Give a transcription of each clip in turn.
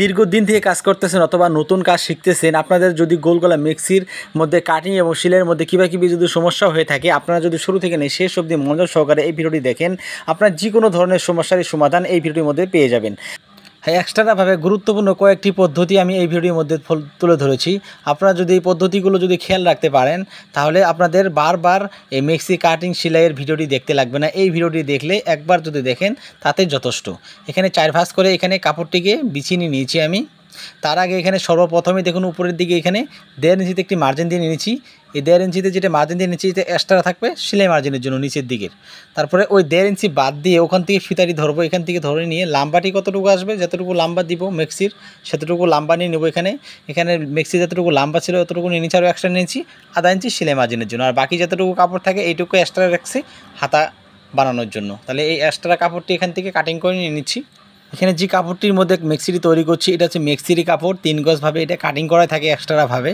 দীর্ঘদিন থেকে কাজ করতেছেন অথবা নতুন কাজ শিখতেছেন, আপনাদের যদি গোলগোলা মিক্সির মধ্যে কাটিং এবং শিলের মধ্যে কিবা কিবি যদি সমস্যা হয়ে থাকে, আপনারা যদি শুরু থেকে নেই, শেষ অবধি মনোযোগ সহকারে এই ভিডিওটি দেখেন। আপনার যে কোনো ধরনের সমস্যারই সমাধান এই ভিডিওটির মধ্যে পেয়ে যাবেন। এক্সট্রাভাবে গুরুত্বপূর্ণ কয়েকটি পদ্ধতি আমি এই ভিডিওর মধ্যে তুলে ধরেছি। আপনারা যদি এই পদ্ধতিগুলো যদি খেয়াল রাখতে পারেন, তাহলে আপনাদের বারবার এই মিক্সি কাটিং সেলাইয়ের ভিডিওটি দেখতে লাগবে না। এই ভিডিওটি দেখলে একবার যদি দেখেন, তাতে যথেষ্ট। এখানে চার ভাঁজ করে এখানে কাপড়টিকে বিছিয়ে নিয়ে নিয়েছি আমি। তার আগে এখানে সর্বপ্রথমে দেখুন উপরের দিকে এখানে দেড় ইঞ্চিতে একটি মার্জিন দিয়ে নিয়েছি। এই দেড় ইঞ্চিতে যেটা মার্জিন দিয়ে এটা এক্সট্রা থাকবে সেলাই মার্জিনের জন্য নিচের দিকের। তারপরে ওই দেড় ইঞ্চি বাদ দিয়ে ওখান থেকে ফিতারি ধরবো, এখান থেকে ধরে নিয়ে লাম্বাটি কতটুকু আসবে, যতটুকু লাম্বা দিব মিক্সির, সেতটুকু লাম্বা নিয়ে নেব এখানে। এখানে মিক্সি যতটুকু লাম্বা ছিল ততটুকু নিয়ে নিচ্ছি আরও এক্সট্রা নিয়েছি, আধা ইঞ্চি সেলাই মার্জিনের জন্য। আর বাকি যতটুকু কাপড় থাকে এইটুকু এক্সট্রা রাখছি হাতা বানানোর জন্য। তাহলে এই এক্সট্রা কাপড়টি এখান থেকে কাটিং করে নিয়ে নিচ্ছি। এখানে যে কাপড়টির মধ্যে মেক্সিরি তৈরি করছি এটা হচ্ছে মেক্সিরি কাপড়। তিন গজভাবে এটা কাটিং করা থাকে এক্সট্রাভাবে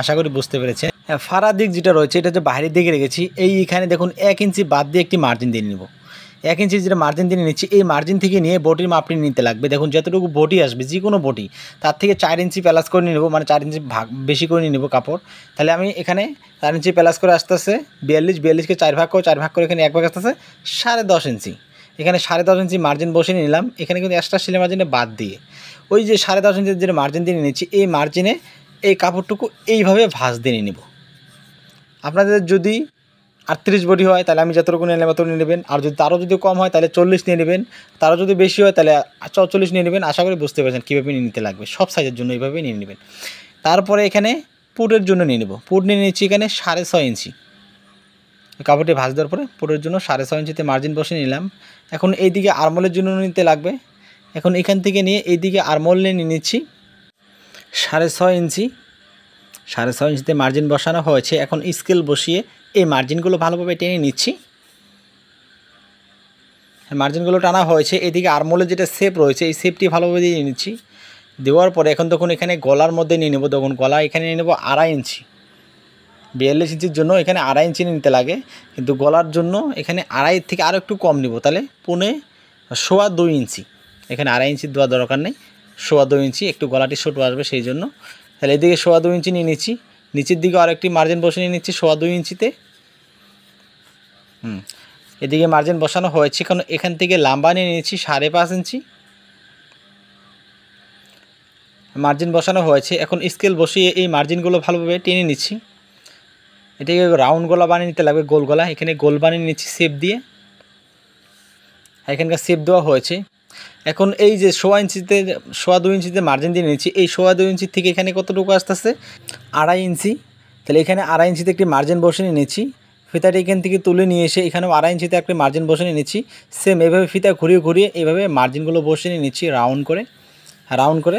আশা করি বুঝতে পেরেছেন। হ্যাঁ, ফাড়া দিক যেটা রয়েছে এটা হচ্ছে বাইরের দিকে রেখেছি। এই এখানে দেখুন এক ইঞ্চি বাদ দিয়ে একটি মার্জিন দিয়ে নিব। এক ইঞ্চি যেটা মার্জিন দিয়ে নিচ্ছি এই মার্জিন থেকে নিয়ে বটির মাপটি নিতে লাগবে। দেখুন যতটুকু বটি আসবে যে কোনো বটি তার থেকে চার ইঞ্চি প্যালাস করে নিয়ে নেব মানে চার ইঞ্চি ভাগ বেশি করে নিয়ে নেব কাপড়। তাহলে আমি এখানে চার ইঞ্চি প্যালাস করে আসতে আসতে বিয়াল্লিশ বিয়াল্লিশকে চার ভাগ করে চার ভাগ করে এখানে এক ভাগ আসতে আসতে সাড়ে দশ ইঞ্চি। এখানে সাড়ে দশ ইঞ্চি মার্জিন বসে নিলাম। এখানে কিন্তু এক্সট্রা সিলে মার্জিনে বাদ দিয়ে। ওই যে সাড়ে দশ ইঞ্চির যে মার্জিন দিয়ে নিয়েছি, এই মার্জিনে এই কাপড়টুকু এইভাবে ভাঁজ দিয়ে নেব। আপনাদের যদি আটত্রিশ বডি হয়, তাহলে আমি যতটুকু নিলাম ততটুকু নিয়ে নেবেন। আর যদি তারও যদি কম হয়, তাহলে চল্লিশ নিয়ে নেবেন। তারও যদি বেশি হয়, তাহলে চল্লিশ নিয়ে নেবেন। আশা করি বুঝতে পারছেন কীভাবে নিয়ে নিতে লাগবে। সব সাইজের জন্য এইভাবে নিয়ে নেবেন। তারপরে এখানে পুটের জন্য নিয়ে নেব। পুট নিয়ে নিচ্ছি এখানে সাড়ে ছয় ইঞ্চি। কাপড়টি ভাজ দেওয়ার পরে পুটের জন্য সাড়ে ছয় ইঞ্চিতে মার্জিন বসে নিলাম। এখন এইদিকে আরমোলের জন্য নিতে লাগবে। এখন এখান থেকে নিয়ে এইদিকে আরমোল নিয়ে নিচ্ছি। সাড়ে ছয় ইঞ্চি। সাড়ে ছয় ইঞ্চিতে মার্জিন বসানো হয়েছে। এখন স্কেল বসিয়ে এই মার্জিনগুলো ভালোভাবে টেনে নিচ্ছি। মার্জিনগুলো টানা হয়েছে। এদিকে আরমোলের যেটা শেপ রয়েছে, এই শেপটি ভালোভাবে দিয়ে নিচ্ছি। দেওয়ার পরে এখন তখন এখানে গলার মধ্যে নিয়ে নেব। তখন গলা এখানে নিয়ে নেব আড়াই ইঞ্চি। বিয়াল্লিশ ইঞ্চির জন্য এখানে আড়াই ইঞ্চি নিতে লাগে। কিন্তু গলার জন্য এখানে আড়াই থেকে আরও একটু কম নিব। তাহলে পৌনে সোয়া দুই ইঞ্চি। এখানে আড়াই ইঞ্চি দেওয়ার দরকার নেই। সোয়া দুই ইঞ্চি, একটু গলাটি ছোটো আসবে সেই জন্য। তাহলে এদিকে সোয়া দুই ইঞ্চি নিয়ে নিচ্ছি। নিচের দিকে আরেকটি মার্জিন বসে নিয়ে নিচ্ছি সোয়া দুই ইঞ্চিতে। হুম, এদিকে মার্জিন বসানো হয়েছে। কারণ এখান থেকে লাম্বা নিয়ে নিয়েছি সাড়ে পাঁচ ইঞ্চি। মার্জিন বসানো হয়েছে। এখন স্কেল বসিয়ে এই মার্জিনগুলো ভালোভাবে টেনে নিচ্ছি। এটাকে রাউন্ড গলা বানিয়ে নিতে লাগবে, গোল গলা। এখানে গোল বানিয়ে নিচ্ছি শেপ দিয়ে। এখানকার শেপ দেওয়া হয়েছে। এখন এই যে সোয়া ইঞ্চিতে, সোয়া দুই ইঞ্চিতে মার্জিন দিয়ে নিচ্ছি। এই সোয়া দুই ইঞ্চি থেকে এখানে কতটুকু আসতে আসতে আড়াই ইঞ্চি। তাহলে এখানে আড়াই ইঞ্চিতে একটি মার্জিন বসে নিয়ে নিচ্ছি। ফিতাটি এখান থেকে তুলে নিয়ে এসে এখানেও আড়াই ইঞ্চিতে একটি মার্জিন বসে নিয়ে নিচ্ছি। সেম এভাবে ফিতা ঘুরিয়ে ঘুরিয়ে এইভাবে মার্জিনগুলো বসে নিচ্ছি রাউন্ড করে। রাউন্ড করে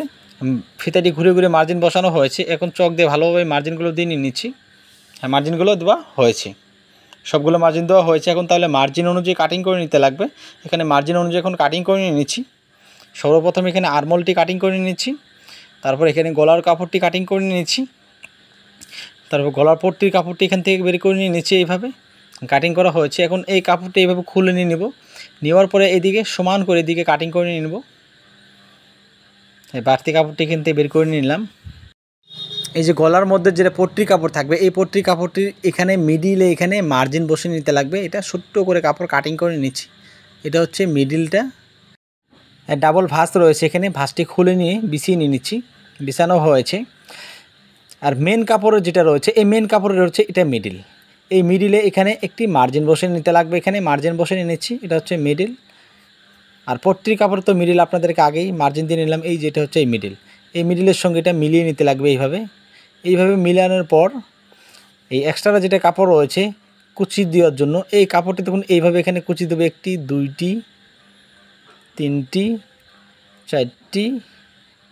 ফিতাটি ঘুরে ঘুরে মার্জিন বসানো হয়েছে। এখন চক দিয়ে ভালোভাবে মার্জিনগুলো দিয়ে নিচ্ছি। মার্জিনগুলো দেওয়া হয়েছে। সবগুলো মার্জিন দেওয়া হয়েছে। এখন তাহলে মার্জিন অনুযায়ী কাটিং করে নিতে লাগবে। এখানে মার্জিন অনুযায়ী এখন কাটিং করে নিয়ে নিচ্ছি। সর্বপ্রথম এখানে আরমোলটি কাটিং করে নিচ্ছি। তারপর এখানে গলার কাপড়টি কাটিং করে নিয়ে নিচ্ছি। তারপর গলার পট্টির কাপড়টি এখান থেকে বের করে নিয়ে নিচ্ছি এইভাবে। কাটিং করা হয়েছে। এখন এই কাপড়টি এইভাবে খুলে নিয়ে নেব। নেওয়ার পরে এদিকে সমান করে এদিকে কাটিং করে নিয়ে নেব। এই বাড়তি কাপড়টি এখান থেকে বের করে নিলাম। এই যে গলার মধ্যে যেটা পট্টির কাপড় থাকবে, এই পট্টির কাপড়টির এখানে মিডিলে এখানে মার্জিন বসে নিতে লাগবে। এটা ছোট্ট করে কাপড় কাটিং করে নিচ্ছি। এটা হচ্ছে মিডিলটা ডাবল ভাঁজ রয়েছে এখানে। ভাঁজটি খুলে নিয়ে বিছিয়ে নিয়ে নিচ্ছি। বিছানো হয়েছে। আর মেন কাপড়ের যেটা রয়েছে, এই মেন কাপড়ের রয়েছে এটা মিডিল এই মিডিলে এখানে একটি মার্জিন বসে নিতে লাগবে এখানে। মার্জিন বসে নিয়ে নিচ্ছি। এটা হচ্ছে মিডিল আর পট্টির কাপড় তো মিডিল আপনাদেরকে আগেই মার্জিন দিয়ে নিলাম। এই যেটা হচ্ছে এই মিডিল এই মিডিলের সঙ্গে এটা মিলিয়ে নিতে লাগবে এইভাবে। এইভাবে মিলানোর পর এই এক্সট্রা যেটা কাপড় রয়েছে কুচি দেওয়ার জন্য, এই কাপড়টি দেখুন, এইভাবে এখানে কুচি দেবে, একটি, দুইটি, তিনটি, চারটি,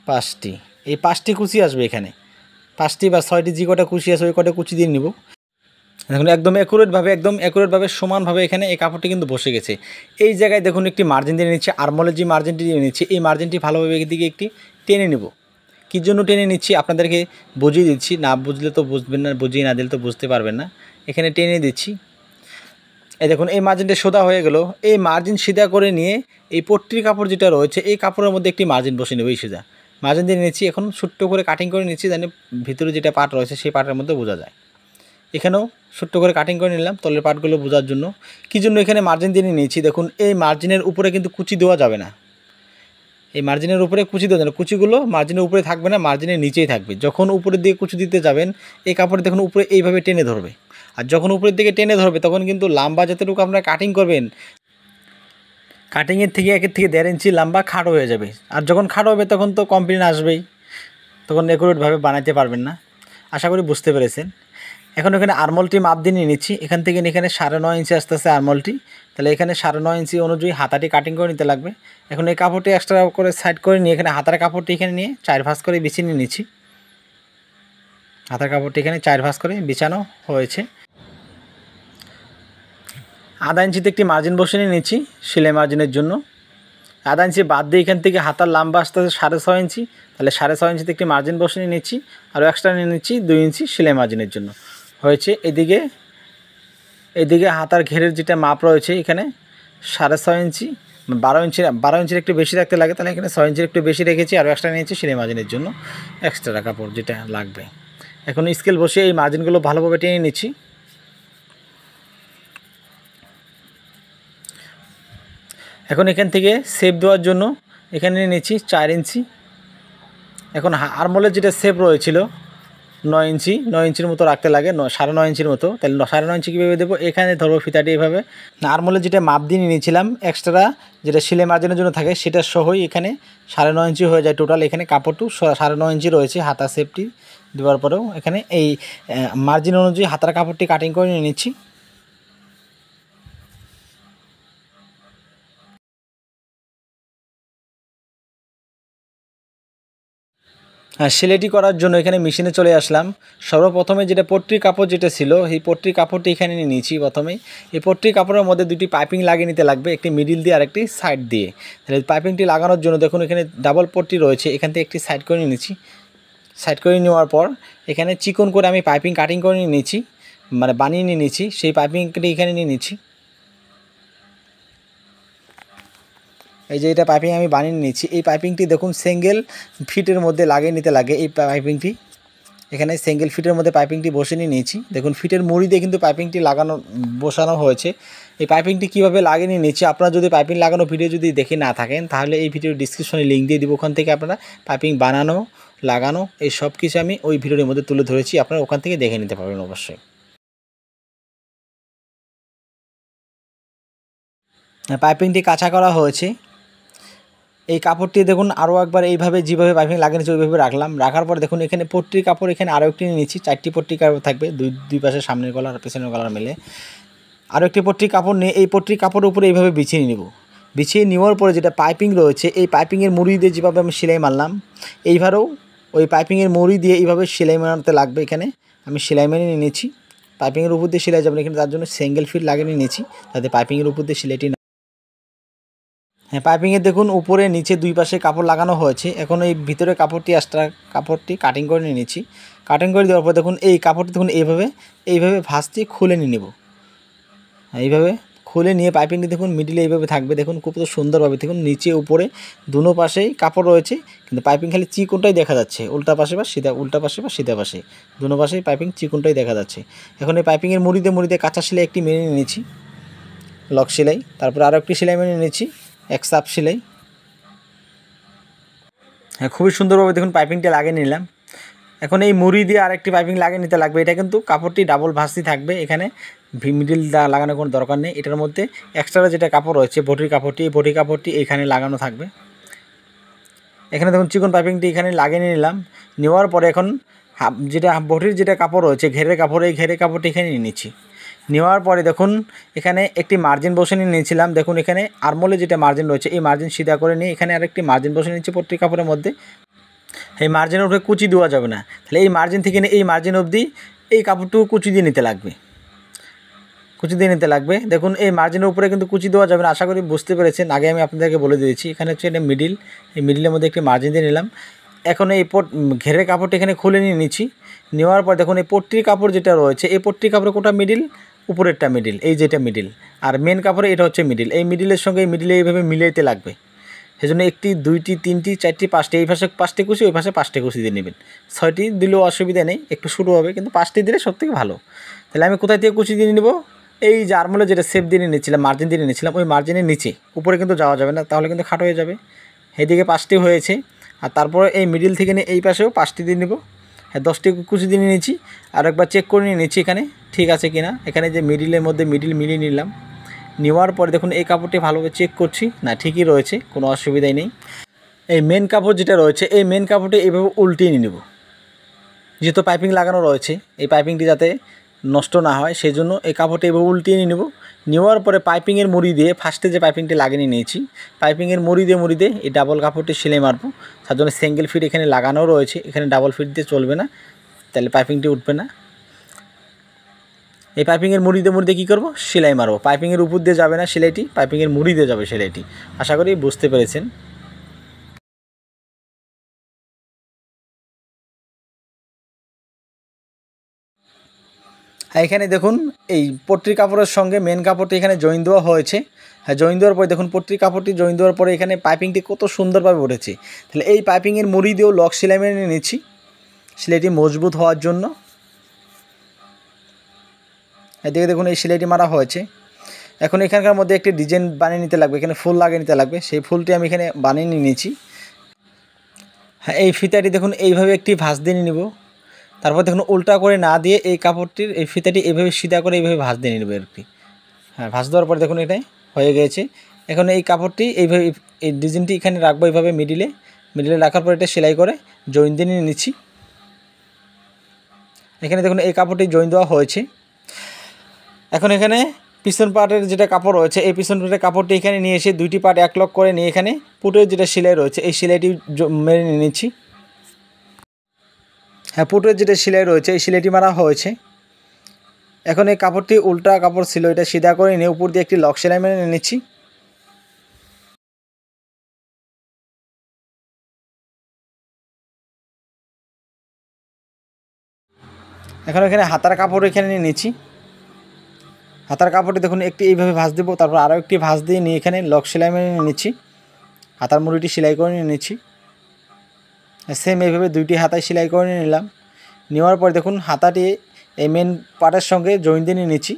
পাঁচটি। এই পাঁচটি কুচি আসবে এখানে। পাঁচটি বা ছয়টি যে কটা কুচি আসবে ওই কটা কুচি দিয়ে নিব। দেখুন, একদম অ্যাকুরেটভাবে একদম অ্যাকুরেটভাবে সমানভাবে এখানে এই কাপড়টি কিন্তু বসে গেছে। এই জায়গায় দেখুন, একটি মার্জিন দিয়ে নিচ্ছে আরমলের যে মার্জিনটি দিয়ে নিচ্ছে। এই মার্জিনটি ভালোভাবে এদিকে একটি টেনে নেব। কী জন্য টেনে নিচ্ছি আপনাদেরকে বুঝিয়ে দিচ্ছি। না বুঝলে তো বুঝবেন না, বুঝিয়ে না দিলে তো বুঝতে পারবেন না। এখানে টেনে দিচ্ছি। এই দেখুন, এই মার্জিনটা সোদা হয়ে গেল। এই মার্জিন সিধা করে নিয়ে এই পট্টির কাপড় যেটা রয়েছে, এই কাপড়ের মধ্যে একটি মার্জিন বসে নেবে, এই সোজা। মার্জিন দিয়ে নিচ্ছি, এখন ছোট্ট করে কাটিং করে নিচ্ছি জানি ভিতরে যেটা পাট রয়েছে, সেই পার্টের মধ্যে বোঝা যায়। এখানেও ছোট্ট করে কাটিং করে নিলাম তলের পাটগুলো বোঝার জন্য। কী জন্য এখানে মার্জিন দিয়ে নিয়েছি দেখুন, এই মার্জিনের উপরে কিন্তু কুচি দেওয়া যাবে না। এই মার্জিনের উপরে কুচি দেওয়া যাবে না। কুচিগুলো মার্জিনের উপরে থাকবে না মার্জিনের নিচেই থাকবে। যখন উপরের দিকে কুচি দিতে যাবেন, এই কাপড় দেখুন উপরে এইভাবে টেনে ধরবে। আর যখন উপরের দিকে টেনে ধরবে, তখন কিন্তু লম্বা যতটুকু আপনারা কাটিং করবেন কাটিংয়ের থেকে একের থেকে দেড় ইঞ্চি লম্বা খাটো হয়ে যাবে। আর যখন খাটো হবে, তখন তো কমপ্লেন আসবেই। তখন একুরেটভাবে বানাতে পারবেন না। আশা করি বুঝতে পেরেছেন। এখন এখানে আরমলটি মাপ দিয়ে নিয়ে নিচ্ছি। এখান থেকে এখানে সাড়ে নয় ইঞ্চি আসতে আসতে আরমলটি তাহলে এখানে সাড়ে নয় ইঞ্চি অনুযায়ী হাতাটি কাটিং করে নিতে লাগবে। এখন এই কাপড়টি এক্সট্রা করে সাইড করে নিয়ে এখানে হাতার কাপড়টি এখানে নিয়ে চার ভাঁজ করে বিছিয়ে নিয়ে নিচ্ছি। হাতার কাপড়টি এখানে চার ভাঁজ করে বিছানো হয়েছে। আধা ইঞ্চিতে একটি মার্জিন বসে নিয়ে নিচ্ছি সেলাই মার্জিনের জন্য। আধা ইঞ্চি বাদ দিয়ে এখান থেকে হাতার লম্বা আসতে সাড়ে ছয় ইঞ্চি তাহলে সাড়ে ছয় ইঞ্চিতে একটি মার্জিন বসে নিয়ে নিচ্ছি। আরও এক্সট্রা নিয়ে নিচ্ছি দুই ইঞ্চি সেলাই মার্জিনের জন্য। হয়েছে। এদিকে এদিকে হাতার ঘেরের যেটা মাপ রয়েছে এখানে, সাড়ে ছয় ইঞ্চি বারো ইঞ্চি, বারো ইঞ্চির একটু বেশি রাখতে লাগে, তাহলে এখানে ছয় ইঞ্চির একটু বেশি রেখেছি আর এক্সট্রা নিয়েছি সেলাই মার্জিনের জন্য এক্সট্রা কাপড় যেটা লাগবে। এখন স্কেল বসে এই মার্জিনগুলো ভালোভাবে টেনে নিচ্ছি। এখন এখান থেকে সেপ দেওয়ার জন্য এখানে নিয়েছি চার ইঞ্চি। এখন আরমোলের যেটা সেপ রয়েছিল নয় ইঞ্চি, নয় ইঞ্চির মতো রাখতে লাগে সাড়ে নয় ইঞ্চির মতো। তাহলে সাড়ে নয় ইঞ্চি কীভাবে দেবো? এখানে ধরবো ফিতাটি এভাবে। নর্মালি যেটা মাপ দিয়ে নিয়েছিলাম এক্সট্রা যেটা সিলে মার্জিনের জন্য থাকে, সেটা সহই এখানে সাড়ে নয় ইঞ্চি হয়ে যায় টোটাল এখানে কাপড়টু সাড়ে নয় ইঞ্চি রয়েছে, হাতা সেফটি দেওয়ার পরেও এখানে এই মার্জিন অনুযায়ী হাতার কাপড়টি কাটিং করে নিচ্ছি। সেলাইটি করার জন্য এখানে মেশিনে চলে আসলাম। সর্বপ্রথমে যেটা পট্টির কাপড় যেটা ছিল, এই পট্টির কাপড়টি এখানে নিয়ে নিয়েছি প্রথমেই। এই পট্টির কাপড়ের মধ্যে দুটি পাইপিং লাগিয়ে নিতে লাগবে, একটি মিডিল দিয়ে আর একটি সাইড দিয়ে। তাহলে পাইপিংটি লাগানোর জন্য দেখুন এখানে ডাবল পট্টি রয়েছে, এখান থেকে একটি সাইড করে নিয়েছি। সাইড করে নেওয়ার পর এখানে চিকন করে আমি পাইপিং কাটিং করে নিয়ে নিচ্ছি মানে বানিয়ে নিয়ে নিচ্ছি সেই পাইপিংটি এখানে নিয়ে নিচ্ছি এই যে এটা পাইপিং আমি বানিয়ে নিচ্ছি এই পাইপিংটি দেখুন সিঙ্গেল ফিটের মধ্যে লাগিয়ে নিতে লাগে এই পাইপিংটি এখানে সিঙ্গেল ফিটের মধ্যে পাইপিংটি বসে নিয়ে নিয়েছি। দেখুন ফিটের মুড়ি দিয়ে কিন্তু পাইপিংটি লাগানো, বসানো হয়েছে। এই পাইপিংটি কীভাবে লাগিয়ে নিয়ে নিচ্ছি আপনারা যদি পাইপিং লাগানো ভিডিও যদি দেখে না থাকেন, তাহলে এই ভিডিওর ডিসক্রিপশনে লিঙ্ক দিয়ে দিব। ওখান থেকে আপনারা পাইপিং বানানো, লাগানো, এই সব কিছু আমি ওই ভিডিওর মধ্যে তুলে ধরেছি। আপনারা ওখান থেকে দেখে নিতে পারবেন অবশ্যই। পাইপিংটি কাঁচা করা হয়েছে। এই কাপড়টি দেখুন, আরও একবার এইভাবে যেভাবে পাইপিং লাগিয়েছি ওইভাবে রাখলাম। রাখার পর দেখুন, এখানে পট্টির কাপড় এখানে আরও একটি নিয়েছি, চারটি পট্টি কাপড় থাকবে, দুই দুই পাশে সামনের গলার আর পেছনের গলার মিলে। আরও একটি পট্টির কাপড় নিয়ে, এই পট্টির কাপড়ের উপরে এইভাবে বিছিয়ে নেব। বিছিয়ে নেওয়ার পরে যেটা পাইপিং রয়েছে, এই পাইপিংয়ের মুড়ি দিয়ে যেভাবে আমি সেলাই মারলাম এইবারেও ওই পাইপিংয়ের মুড়ি দিয়ে এইভাবে সেলাই মারতে লাগবে এখানে। আমি সেলাই মেরে নিয়ে নিয়েছি। পাইপিংয়ের উপর দিয়ে সেলাই যাবে এখানে, তার জন্য সিঙ্গেল ফিট লাগিয়ে নিয়েছি, তাতে পাইপিংয়ের উপর দিয়ে সেলাইটি হ্যাঁ পাইপিংয়ে দেখুন, উপরে, নিচে দুই পাশে কাপড় লাগানো হয়েছে। এখন এই ভিতরে কাপড়টি এক্সট্রা কাপড়টি কাটিং করে নিয়ে নিচ্ছি। কাটিং করে দেওয়ার পর দেখুন, এই কাপড়টি দেখুন, এইভাবে এইভাবে ভাঁজটি খুলে নিয়ে নেব। এইভাবে খুলে নিয়ে পাইপিংটি দেখুন মিডিলে এইভাবে থাকবে। দেখুন, খুব তো সুন্দরভাবে, দেখুন, নিচে, উপরে, দুনো পাশেই কাপড় রয়েছে। কিন্তু পাইপিং খালি চিকনটাই দেখা যাচ্ছে। উল্টা পাশে বা সিধা, উল্টা পাশে বা সিধা পাশে। দুনো পাশেই পাইপিং চিকনটাই দেখা যাচ্ছে। এখন এই পাইপিংয়ের মুড়িতে মুড়িতে কাঁচা সেলাই একটি মেনে নিয়েছি লক সেলাই, তারপর আরও একটি সেলাই মেনে নিয়েছি এক সাপ সেলাই। হ্যাঁ খুবই সুন্দরভাবে দেখুন পাইপিংটা লাগিয়ে নিলাম। এখন এই মুড়ি দিয়ে আরেকটি পাইপিং লাগিয়ে নিতে লাগবে। এটা কিন্তু কাপড়টি ডাবল ভাঁজটি থাকবে। এখানে মিডিল লাগানোর কোনো দরকার নেই। এটার মধ্যে এক্সট্রা যেটা কাপড় রয়েছে, বটির কাপড়টি, এই বটির কাপড়টি এখানে লাগানো থাকবে। এখানে দেখুন চিকন পাইপিংটি এখানে লাগিয়ে নিলাম। নেওয়ার পরে এখন যেটা বটির যেটা কাপড় রয়েছে, ঘেরের কাপড়, এই ঘেরের কাপড়টি এখানে নিয়ে নিচ্ছি। নেওয়ার পরে দেখুন, এখানে একটি মার্জিন বসে নিয়ে নিয়েছিলাম। দেখুন, এখানে আরমোলে যেটা মার্জিন রয়েছে, এই মার্জিন সিধা করে নিয়ে এখানে আরেকটি মার্জিন বসে নিচ্ছি প্রত্যেক কাপড়ের মধ্যে। এই মার্জিনের উপরে কুচি দেওয়া যাবে না। তাহলে এই মার্জিন থেকে এই মার্জিন অবধি এই কাপড়টুকু কুচি দিয়ে নিতে লাগবে। কুচি দিয়ে নিতে লাগবে। দেখুন, এই মার্জিনের উপরে কিন্তু কুচি দেওয়া যাবে না। আশা করি বুঝতে পেরেছেন। আগে আমি আপনাদেরকে বলে দিয়েছি, এখানে হচ্ছে এটা মিডিল এই মিডিলের মধ্যে একটি মার্জিন দিয়ে নিলাম। এখন এই পট ঘেরের কাপড়টা এখানে খুলে নিয়ে নিচ্ছি। নেওয়ার পর দেখুন, এই পট্টির কাপড় যেটা রয়েছে, এই পট্টির কাপড়ে কোটা মিডিল উপরেরটা মিডিল এই যেটা মিডিল আর মেন কাপড়ে এটা হচ্ছে মিডিল এই মিডিলের সঙ্গে মিডিলে এইভাবে মিলাইতে লাগবে। সেজন্য একটি, দুইটি, তিনটি, চারটি, পাঁচটি, এই পাশে পাঁচটি কুচি, ওই পাশে পাঁচটি কুচি দিয়ে নেবেন। ছয়টি দিলেও অসুবিধা নেই, একটু শুরু হবে, কিন্তু পাঁচটি দিলে সব থেকে ভালো। তাহলে আমি কোথায় থেকে কুচি দিয়ে নেব? এই যে যেটা সেপ দিয়ে নিয়েছিলাম মার্জিন দিয়ে নিয়েছিলাম, ওই মার্জিনের নিচে, উপরে কিন্তু যাওয়া যাবে না, তাহলে কিন্তু খাটো হয়ে যাবে। এদিকে পাঁচটি হয়েছে, আর তারপরে এই মিডিল থেকে নিয়ে এই পাশেও পাঁচটি দিয়ে নেব। হ্যাঁ দশটি কুচি দিয়ে নিয়েছি। আর একবার চেক করে নিয়ে নিচ্ছি এখানে, ঠিক আছে কিনা। এখানে যে মিডিলের মধ্যে মিডিল মিলিয়ে নিলাম। নেওয়ার পরে দেখুন, এই কাপড়টি ভালোভাবে চেক করছি। না, ঠিকই রয়েছে, কোনো অসুবিধাই নেই। এই মেন কাপড় যেটা রয়েছে, এই মেন কাপড়টি এইভাবে উল্টিয়ে নিয়ে নেব। যেহেতু পাইপিং লাগানো রয়েছে, এই পাইপিংটি যাতে নষ্ট না হয় সেই জন্য এই কাপড়টি এভাবে উল্টিয়ে নিয়ে নেব। নেওয়ার পরে পাইপিংয়ের মুড়ি দিয়ে ফার্স্টে যে পাইপিংটি লাগিয়ে নিয়েছি, পাইপিংয়ের মুড়ি দিয়ে মুড়ি দিয়ে এই ডাবল কাপড়টি সেলাই মারবো। তার জন্য সিঙ্গেল ফিট এখানে লাগানো রয়েছে, এখানে ডাবল ফিট দিয়ে চলবে না, তাহলে পাইপিংটি উঠবে না। এই পাইপিংয়ের মুড়ি দিয়ে মুড়ি দিয়ে কী করব? সেলাই মারবো। পাইপিংয়ের উপর দিয়ে যাবে না সেলাইটি, পাইপিংয়ের মুড়ি দিয়ে যাবে সেলাইটি। আশা করি বুঝতে পেরেছেন। এখানে দেখুন, এই পট্টির কাপড়ের সঙ্গে মেন কাপড়টি এখানে জয়েন দেওয়া হয়েছে। হ্যাঁ জয়েন দেওয়ার পরে দেখুন, পট্টির কাপড়টি জয়েন দেওয়ার পরে এখানে পাইপিংটি কত সুন্দরভাবে উঠেছে। তাহলে এই পাইপিংয়ের মুড়ি দিয়েও লক সেলাই মেনে নিচ্ছি সেলাইটি মজবুত হওয়ার জন্য। এদিকে দেখুন, এই সেলাইটি মারা হয়েছে। এখন এখানকার মধ্যে একটি ডিজাইন বানিয়ে নিতে লাগবে, এখানে ফুল লাগিয়ে নিতে লাগবে। সেই ফুলটি আমি এখানে বানিয়ে নিয়ে নিয়েছি। হ্যাঁ এই ফিতাটি দেখুন, এইভাবে একটি ভাঁজ দিয়ে নিব। তারপর দেখুন উল্টা করে না দিয়ে এই কাপড়টির, এই ফিতাটি এভাবে সিধা করে এইভাবে ভাঁজ দিয়ে নেবে আর কি। হ্যাঁ ভাঁজ দেওয়ার পরে দেখুন এটাই হয়ে গিয়েছে এখন এই কাপড়টি এইভাবে, এই ডিজাইনটি এখানে রাখব এইভাবে মিডিলে মিডিলে রাখার পর এটা সেলাই করে জয়েন দিয়ে নিয়ে নিচ্ছি। এখানে দেখুন এই কাপড়টি জয়েন দেওয়া হয়েছে। এখন এখানে পিছন পার্টের যেটা কাপড় রয়েছে, এই পিছন পার্টের কাপড়টি এখানে নিয়ে এসে দুইটি পার্ট এক লক করে নিয়ে এখানে পুটের যেটা সেলাই রয়েছে, এই সেলাইটি মেরে নিয়ে নিচ্ছি। হ্যাঁ পুটের যেটা সেলাই রয়েছে, এই সেলাইটি মারা হয়েছে। এখন এই কাপড়টি উল্টা কাপড় ছিল, এটা সিধা করে নিয়ে উপর দিয়ে একটি লক সেলাই মেরে নিয়ে নিচ্ছি। এখন এখানে হাতার কাপড় এখানে নিয়ে নিচ্ছি। হাতার কাপড়টি দেখুন, একটি এইভাবে ভাঁজ দেবো, তারপর আরও একটি ভাঁজ দিয়ে নিয়ে এখানে লক সেলাই মেরে নিয়ে নিচ্ছি। হাতার মুড়িটি সেলাই করে নিয়ে নিচ্ছি। সেম এইভাবে দুইটি হাতায় সেলাই করে নিলাম। নেওয়ার পর দেখুন হাতাটি এই মেন পার্টের সঙ্গে জয়েন দিয়ে নিয়ে নিচ্ছি।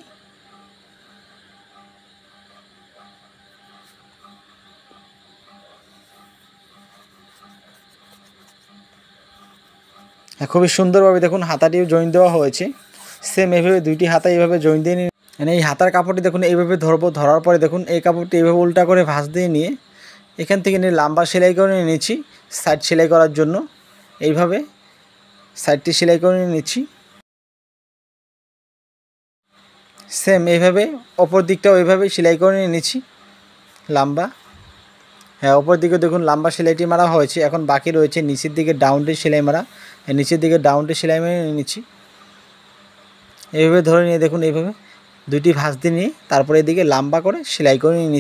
হ্যাঁ খুবই সুন্দরভাবে দেখুন হাতাটিও জয়েন দেওয়া হয়েছে। সেম এইভাবে দুইটি হাতা এইভাবে জয়েন দিয়ে নিয়ে মানে এই হাতার কাপড়টি দেখুন এইভাবে ধরবো, ধরার পরে দেখুন এই কাপড়টি এইভাবে উল্টা করে ভাঁজ দিয়ে নিয়ে এখান থেকে নিয়ে লম্বা সেলাই করে নিয়েছি সাইড সেলাই করার জন্য। এইভাবে সাইডটি সেলাই করে নিয়ে নিচ্ছি। সেম এইভাবে অপর দিকটাও এইভাবে সেলাই করে নিয়ে নিচ্ছি, লম্বা। হ্যাঁ অপর দিকে দেখুন লম্বা সেলাইটি মারা হয়েছে, এখন বাকি রয়েছে নিচের দিকে ডাউনটি সেলাই মারা। নিচের দিকে ডাউনটি সেলাই মেরে নিয়ে নিচ্ছি। এইভাবে ধরে নিয়ে দেখুন, এইভাবে দুইটি ভাঁজ দিয়ে নিয়ে তারপরে এদিকে লম্বা করে সেলাই করে নিয়ে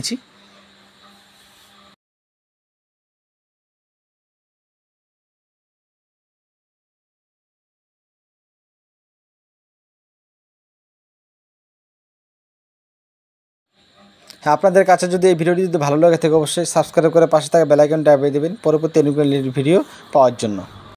হ্যাঁ আপনাদের কাছে যদি এই ভিডিওটি যদি ভালো লাগে থাকে, অবশ্যই সাবস্ক্রাইব করে পাশে থাকা বেলাইকন টাইপে দেবেন। পরবর্তী ভিডিও পাওয়ার জন্য।